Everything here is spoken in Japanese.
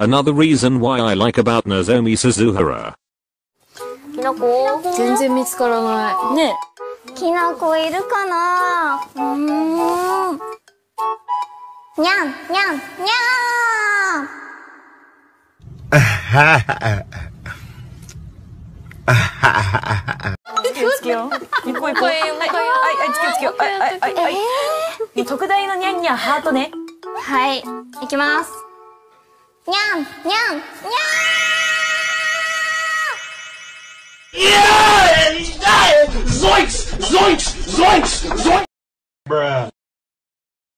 Another reason why I like about Nozomi Suzuhara. きのこ全然見つからない。ねきのこいるかな？うーん。にゃん、にゃん、にゃん。つけよう。はい、はい、はい、つけようつけよう。はい、はい、はい、はい。特大のニャンニャンハートね。はい、いきます。Nham, nham, nham! Yeah! Zoinks! Zoinks! Zoinks! Zoinks!